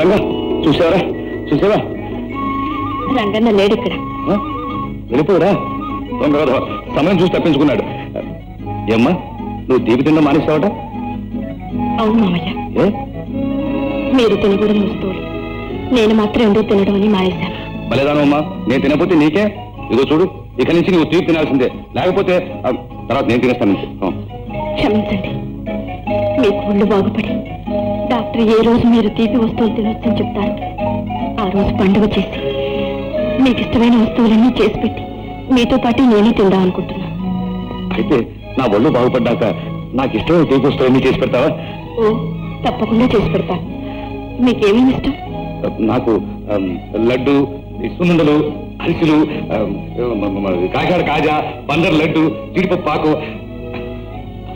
రంగా చూసావరా? చూసావా? రంగన్న లేడు ఇక్కడ? వెళ్ళిపోరా. సమయం చూసి తప్పించుకున్నాడు. ఏమ్మా నువ్వు తీపి తిండం మానేస్తావట అవును మామయ్య. మీరు తినకూడని వస్తువులు. నేను మాత్రం ఎందుకు తినడం అని మానేశాను. బలేదానమ్మా నేను తినకపోతే నీకే? ఇదో చూడు ఇక నుంచి నువ్వు తీపి తినాల్సిందే. లేకపోతే తర్వాత నేను తినేస్తాను. క్షమించండి. మీకు ఒళ్ళు బాగుపడి. డాక్టర్ ఏ రోజు మీరు తీపి వస్తువులు తినొచ్చని చెప్తారు? ఆ రోజు పండుగ చేసి మీకు ఇష్టమైన వస్తువులన్నీ చేసి పెట్టి మీతో పాటు నేనే తిందాం అనుకుంటున్నాను అయితే నా ఒళ్ళు బాగుపడ్డాక నాకు ఇష్టమైన తీపి వస్తువులన్నీ చేసి పెడతావా? ఓ తప్పకుండా చేసి పెడతాను మీకేమేమి ఇష్టం? నాకు లడ్డు సున్నుండలు అరిసెలు కాకినాడ కాజా బందర్ లడ్డు జీడిపప్పు పాకు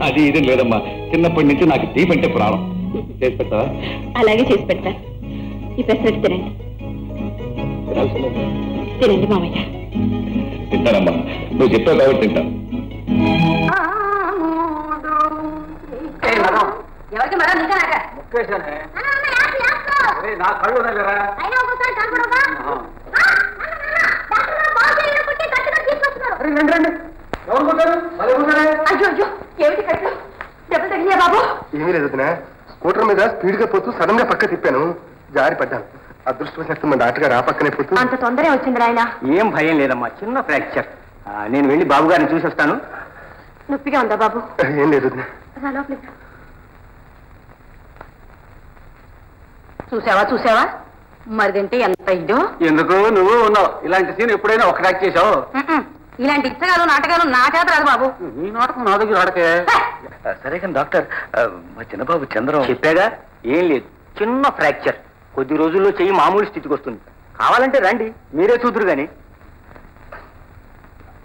అది ఇది లేదమ్మా. చిన్నప్పటి నుంచి నాకు తీపి అంటే ప్రాణం. చేసి పెడతావా? అలాగే చేసి పెడతాను ఈ పెసరట్టు తినండి. తినండి మామయ్య. తింటానమ్మా. నువ్వు చెప్పావు కాబట్టి తింటా. ఎవరికి మరో ఇంకా నాక. ముక్కేశానే. ఒరే, నా కళ్ళు ఉన్నాయిలేరా? అయినా ఒకసారి కనపడవా అరే, రండి, రండి. ఎవరు కొట్టారు? భలే ఉన్నారే. అయ్యో అయ్యో. ఏమిటి ఏమీ లేదు వదినా. స్కూటర్ మీద స్పీడ్గా పోతూ సడన్గా పక్క తిప్పాను. జారి పడ్డాను. అదృష్టవశాత్తు మా డాక్టర్ గారు ఆ పక్కనే పోతూ అంత తొందరే వచ్చింది ఆయన ఏం భయం లేదమ్మా చిన్న ఫ్రాక్చర్. నేను వెళ్ళి బాబు గారిని చూసి వస్తాను నొప్పిగా ఉందా బాబు? ఏం లేదు వదినా. చూసావా చూసావా? మరిదంటే ఎంత ఇదో. ఎందుకు? నువ్వు ఉన్నావు. ఇలాంటి సీన్ ఎప్పుడైనా ఒక యాక్ట్ చేసావు. ఇలాంటి ఇచ్చగాలు నాటకాలు నా చేత రాదు బాబు. నీ నాటకం నా దగ్గర ఆడకే. సరే కానీ డాక్టర్ మా చిన్నబాబు చంద్రం. చెప్పాగా? ఏం లేదు. చిన్న ఫ్రాక్చర్. కొద్ది రోజుల్లో చెయ్యి మామూలు స్థితికి వస్తుంది. కావాలంటే రండి. మీరే చూదురు గాని.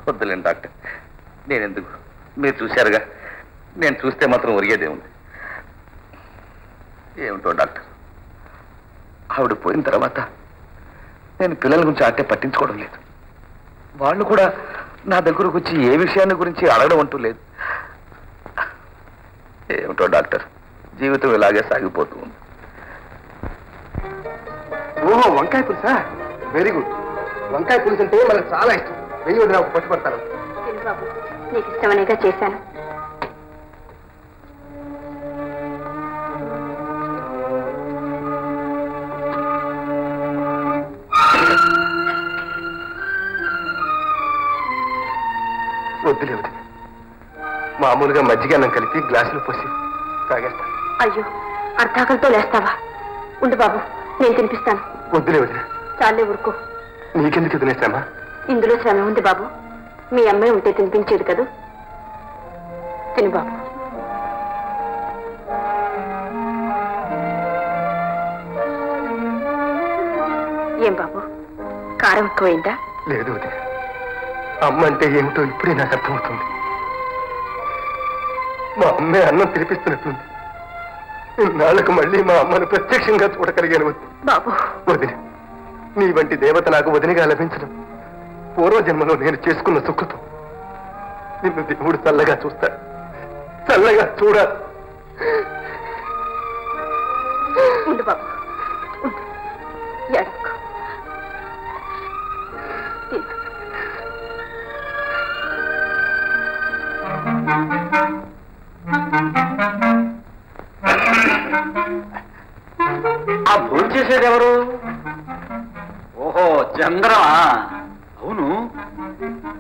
వద్దులేండి డాక్టర్. నేనెందుకు? మీరు చూశారుగా. నేను చూస్తే మాత్రం ఒరిగేదే ఉంది. ఏమిటో డాక్టర్? ఆవిడ పోయిన తర్వాత నేను పిల్లల గురించి ఆటే పట్టించుకోవడం లేదు. వాళ్ళు కూడా నా దగ్గరకు వచ్చి ఏ విషయాన్ని గురించి అడగడం అంటూ లేదు. ఏమిటో డాక్టర్ జీవితం ఇలాగే సాగిపోతూ ఉంది. ఓహో వంకాయ పులుసా? Very good. వంకాయ పులుసు అంటే మనకు చాలా ఇష్టం. వెయ్యి పట్టుపడతాను తిను బాబు నీకు ఇష్టమనేగా చేశాను. వద్దులే వదిన మామూలుగా మజ్జిగ అన్నం కలిపి గ్లాసులు పోసి తాగేస్తాను అయ్యో అర్ధాకలతో లేస్తావా? ఉండు బాబు నేను తినిపిస్తాను. వద్దులే వదిన చాలే ఊరుకో. నీకెందుకు వదిలేసామా ఇందులో శ్రమ ఉంది బాబు. మీ అమ్మాయి ఉంటే తినిపించేది కదూ? తిను బాబు. ఏం బాబు? కారం ఎక్కువైందా? లేదు అమ్మ అంటే ఏమిటో ఇప్పుడే నాకు అర్థమవుతుంది. మా అమ్మే అన్నం తినిపిస్తున్నట్టుంది. ఇన్నాళ్ళకు మళ్ళీ మా అమ్మను ప్రత్యక్షంగా చూడగలిగాను. బాబు. వదిన నీ వంటి దేవత నాకు వదినగా లభించడం పూర్వజన్మలో నేను చేసుకున్న సుఖతం నిన్ను దేవుడు చల్లగా చూస్తాడు చల్లగా చూడాలి బాబు. ఆ భోజనం చేసేది ఎవరు? ఓహో చంద్రమా? అవును.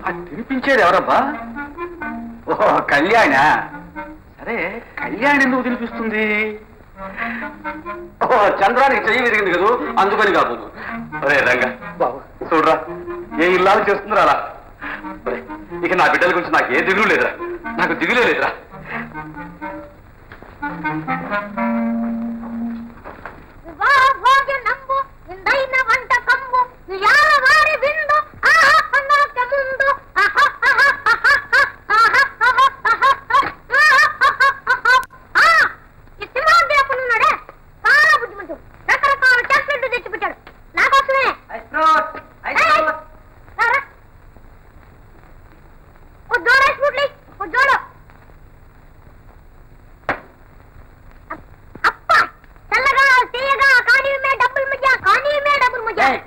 ఆ తినిపించేది ఎవరబ్బా? ఓహో కళ్యాణ. సరే కళ్యాణ్ ఎందుకు తినిపిస్తుంది? ఓహో చంద్రానికి చెయ్యి విరిగింది కదూ అందుకని కాబోదు అరే రంగా బాబు చూడరా ఏ ఇల్లాలు చేస్తుందిరా అలా? ఇక నా బిడ్డల గురించి నాకు ఏ దిగులు లేదురా. నాకు దిగులే లేదురా. భోజనంబు ఇందైన వంటకంబు యాల వారి విందు này